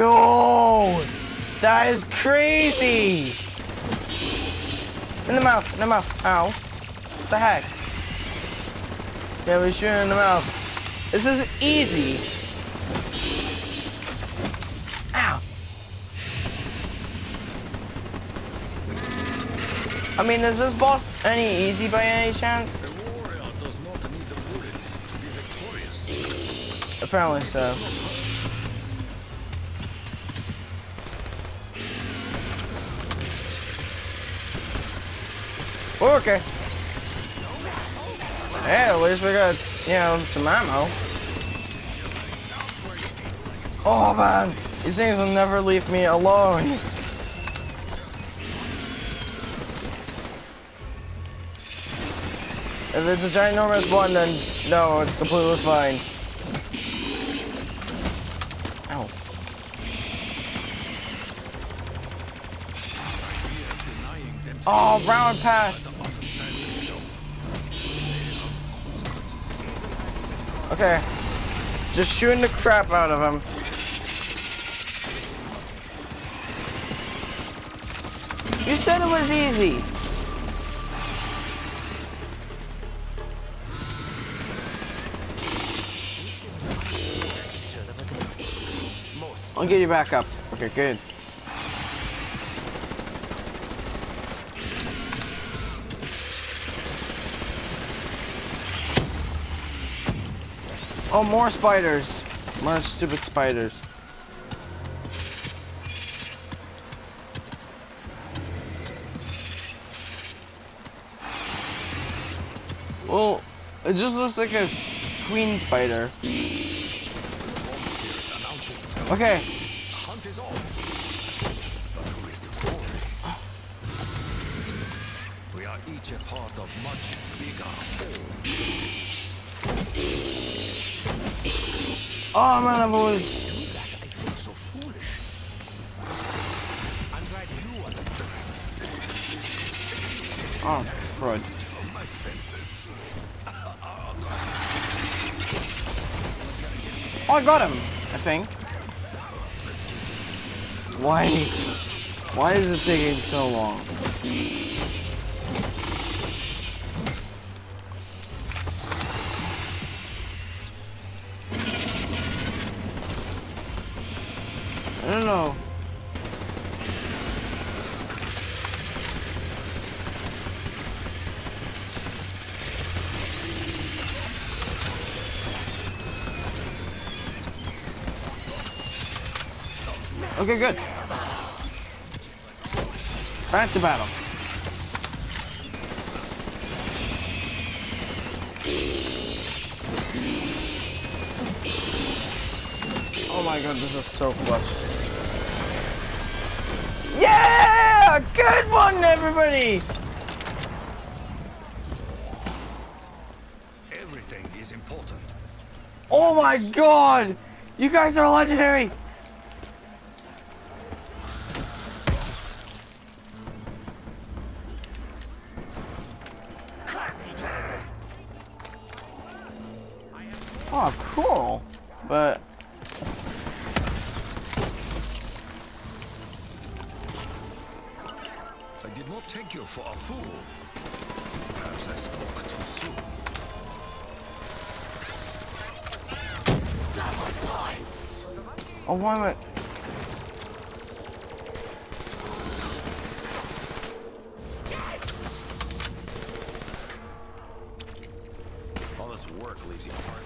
Yo! That is crazy! In the mouth, in the mouth. Ow. What the heck? Yeah, we shoot in the mouth. This is easy. Ow. I mean, is this boss any easy by any chance? Apparently warrior okay. Hey, at least we got, you know, some ammo. Oh man, these things will never leave me alone. If it's a ginormous one, then no, it's completely fine. Oh, round pass. Okay. Just shooting the crap out of him. You said it was easy. I'll get you back up. Okay, good. Oh, more spiders. More stupid spiders. Well, it just looks like a queen spider. Okay? We are each a part of much bigger. Oh man, I've always... Oh, crud. Oh, I got him, I think. Why? Why is it taking so long? I. Okay, good. Back to battle. Oh my god, this is so clutch. Yeah! Good one, everybody! Everything is important. Oh my god! You guys are legendary! Oh, cool. But I did not take you for a fool. Perhaps I spoke too soon. Double oh, why am I? All this work leaves you hard.